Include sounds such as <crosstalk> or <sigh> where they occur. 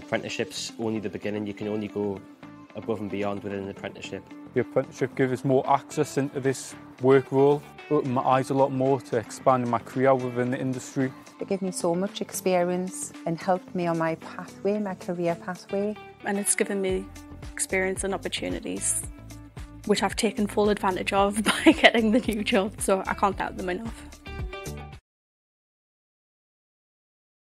apprenticeship's only the beginning. You can only go above and beyond within an apprenticeship. The apprenticeship gives us more access into this work role, opened my eyes a lot more to expanding my career within the industry. It gave me so much experience and helped me on my pathway, my career pathway. And it's given me experience and opportunities which I've taken full advantage of <laughs> by getting the new job, so I can't thank them enough.